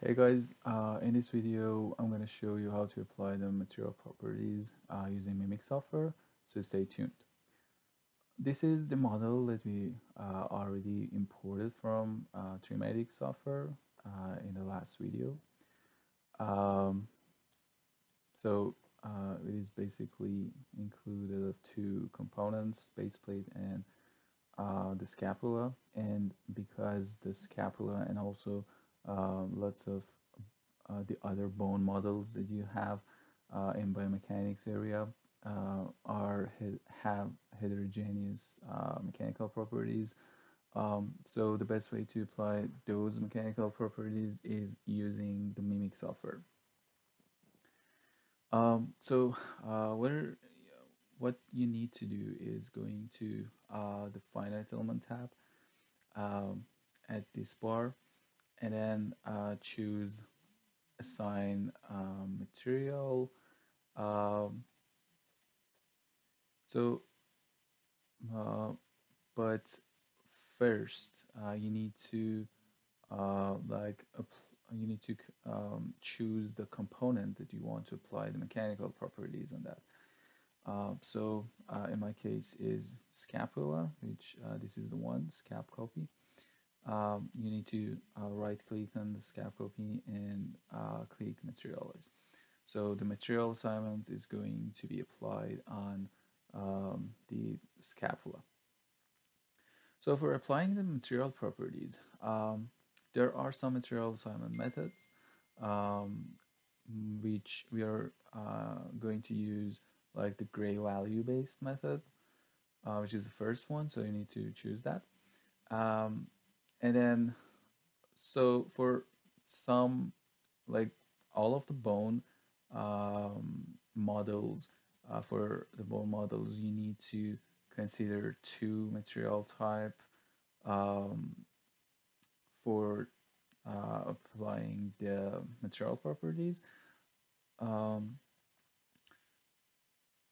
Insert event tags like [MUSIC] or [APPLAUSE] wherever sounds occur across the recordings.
Hey guys, uh, in this video I'm going to show you how to apply the material properties uh, using Mimics software, so stay tuned. This is the model that we uh, already imported from uh, 3-matic software uh, in the last video. Um, so uh, it is basically included of two components, base plate and uh, the scapula, and because the scapula and also lots of uh, the other bone models that you have uh, in biomechanics area uh, are have heterogeneous uh, mechanical properties. Um, so the best way to apply those mechanical properties is using the Mimics software. Um, so uh, what are, what you need to do is going to the finite element tab um, at this bar and then uh, choose assign um, material um, so uh, but first uh, you need to uh, like you need to um, choose the component that you want to apply the mechanical properties on that. Uh, so uh, in my case is scapula which this is the one scap copy um, you need to uh, right click on the scap copy and uh, click materialize. So the material assignment is going to be applied on um, the scapula. So for applying the material properties, um, there are some material assignment methods um, which we are uh, going to use like the gray value based method, uh, which is the first one. So you need to choose that. Um, and then so for some like all of the bone um, models uh, for the bone models you need to consider two material type um, for uh, applying the material properties. Um,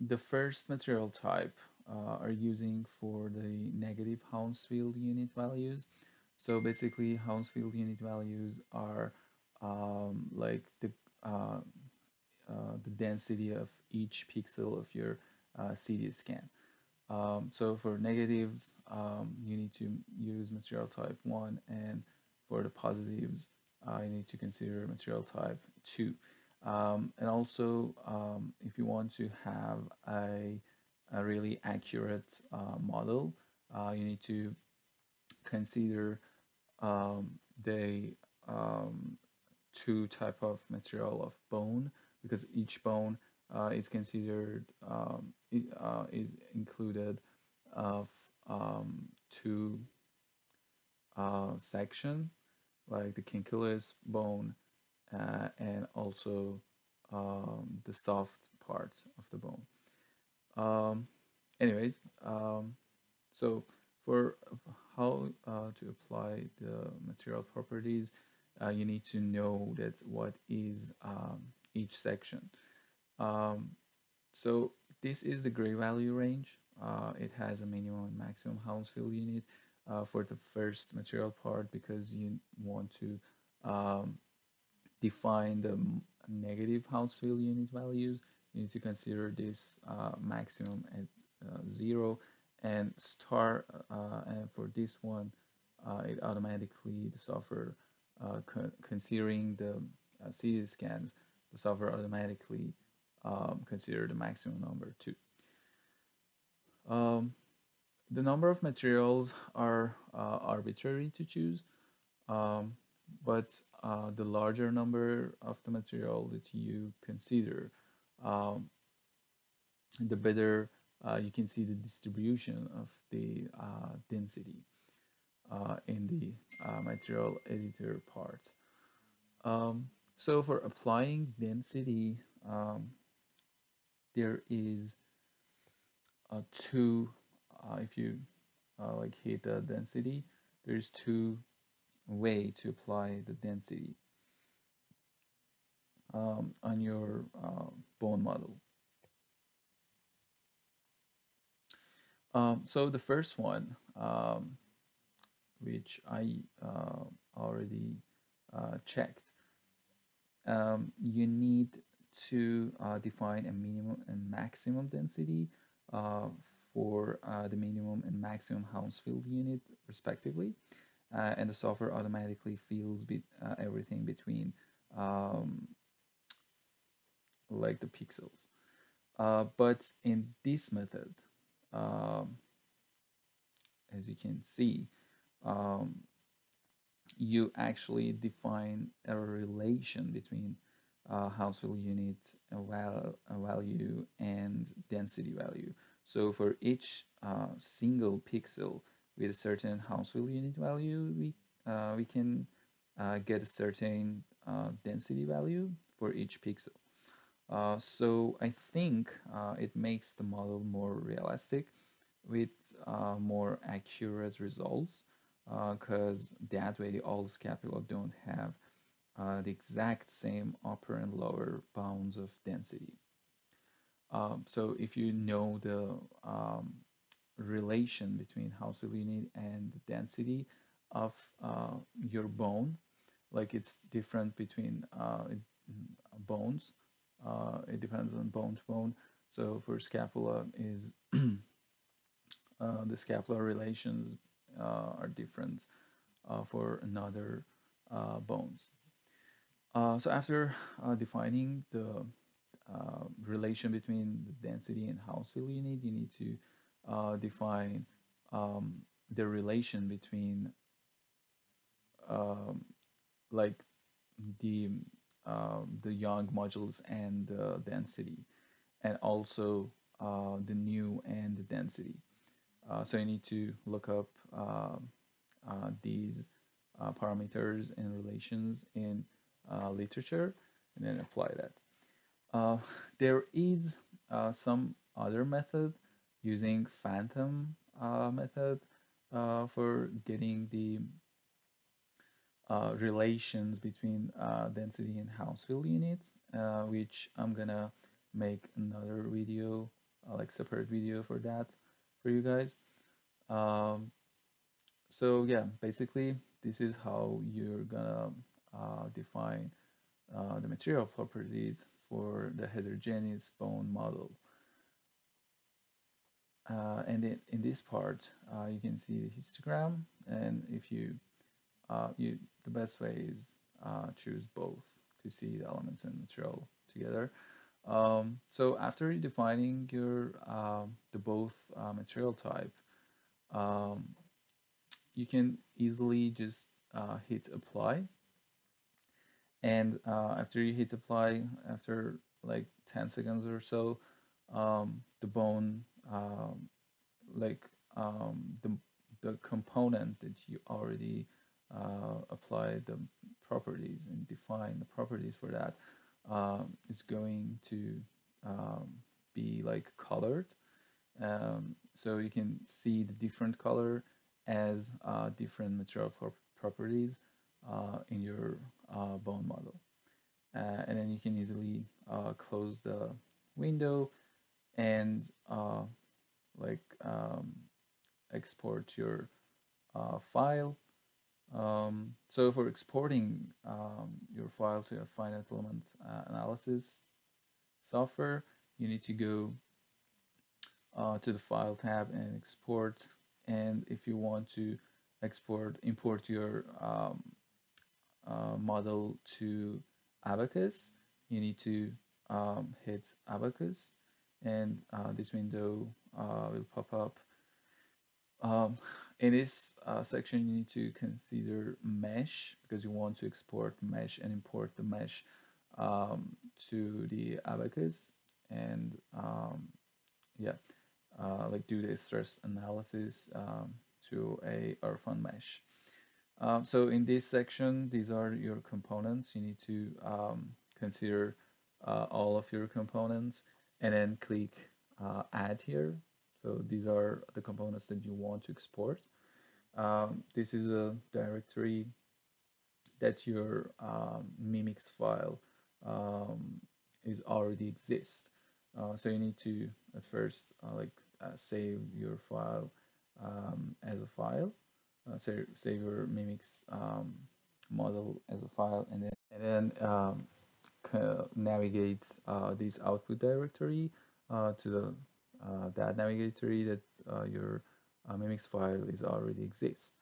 the first material type uh, are using for the negative Hounsfield unit values so basically, Hounsfield unit values are um, like the uh, uh, the density of each pixel of your uh, CT scan. Um, so for negatives, um, you need to use material type 1, and for the positives, uh, you need to consider material type 2. Um, and also, um, if you want to have a, a really accurate uh, model, uh, you need to consider um, the um, two type of material of bone because each bone uh, is considered um, it, uh, is included of um, two uh, section like the cancellous bone uh, and also um, the soft parts of the bone. Um, anyways, so for how uh, to apply the material properties, uh, you need to know that what is um, each section. Um, so this is the gray value range. Uh, it has a minimum and maximum Hounsfield unit uh, for the first material part because you want to um, define the negative Hounsfield unit values. You need to consider this uh, maximum at uh, zero and start uh, and for this one uh, it automatically the software uh, considering the uh, CT scans the software automatically um, consider the maximum number too um, the number of materials are uh, arbitrary to choose um, but uh, the larger number of the material that you consider um, the better uh, you can see the distribution of the uh, density uh, in the uh, material editor part. Um, so for applying density, um, there is two, uh, if you like hit the density, there's two way to apply the density um, on your bone model. Um, so the first one, um, which I uh, already uh, checked, um, you need to uh, define a minimum and maximum density uh, for uh, the minimum and maximum Hounsfield unit respectively. Uh, and the software automatically fills be everything between um, like the pixels. But in this method, um, as you can see, um, you actually define a relation between uh, Hounsfield unit val value and density value. So for each uh, single pixel with a certain Hounsfield unit value, we, uh, we can uh, get a certain uh, density value for each pixel. Uh, so I think it makes the model more realistic with more accurate results because that way all scapula don't have uh, the exact same upper and lower bounds of density. Um, so if you know the um, relation between Hounsfield unit and the density of uh, your bone, like it's different between uh, bones, uh, it depends on bone to bone. So for scapula is [CLEARS THROAT] uh, the scapular relations uh, are different for another bones. Uh, so after uh, defining the uh, relation between the density and Hounsfield unit, you need you need to uh, define um, the relation between um, like the um, the Young modulus and the density, and also uh, the new and the density. Uh, so you need to look up these parameters and relations in uh, literature and then apply that. Uh, there is uh, some other method using phantom uh, method uh, for getting the uh, relations between density and Hounsfield units, which I'm gonna make another video, like separate video for that for you guys. Um, so yeah, basically this is how you're gonna uh, define uh, the material properties for the heterogeneous bone model. Uh, and in, in this part, uh, you can see the histogram. And if you, uh, you the best way is uh, choose both to see the elements and material together. Um, so after defining your um, the both material type, um, you can easily just hit apply and uh, after you hit apply after like 10 seconds or so um, the bone um, like um, the, the component that you already uh, applied the properties and define the properties for that um, is going to um, be like colored um, so you can see the different color as uh, different material pro properties uh, in your uh, bone model. Uh, and then you can easily close the window and like um, export your file. Um, so for exporting um, your file to a finite element analysis software, you need to go uh, to the file tab and export and if you want to export import your um, uh, model to Abaqus, you need to um, hit Abaqus and uh, this window uh, will pop up. Um, in this uh, section, you need to consider mesh because you want to export mesh and import the mesh um, to the Abaqus and um, yeah, uh, like do the stress analysis um, to a Irfan mesh. Um, so in this section, these are your components. You need to um, consider uh, all of your components and then click uh, add here. So these are the components that you want to export. Um, this is a directory that your um, mimics file um, is already exist. Uh, so you need to at first uh, like uh, save your file um, as a file uh, save, save your mimics um, model as a file and then and then um, navigate uh, this output directory uh, to the that navigatory that uh, your uh, Mimics file is already exists.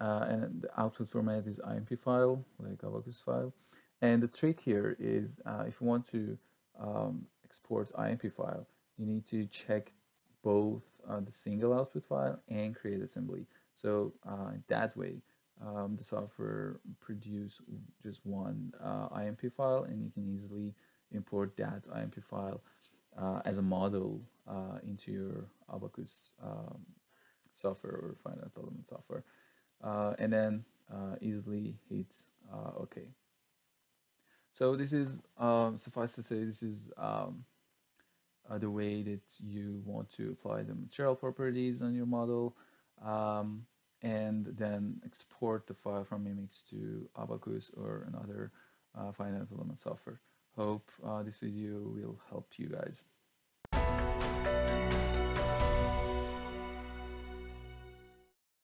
and the output format is INP file, like Abaqus file. And the trick here is if you want to um, export INP file, you need to check both the single output file and create assembly. So that way, um, the software produce just one uh, INP file and you can easily import that INP file uh, as a model uh, into your Abaqus um, software or finite element software uh, and then uh, easily hit uh, OK. So this is, um, suffice to say, this is um, the way that you want to apply the material properties on your model. Um, and then export the file from Mimics to Abaqus or another uh, finite element software. Hope uh, this video will help you guys.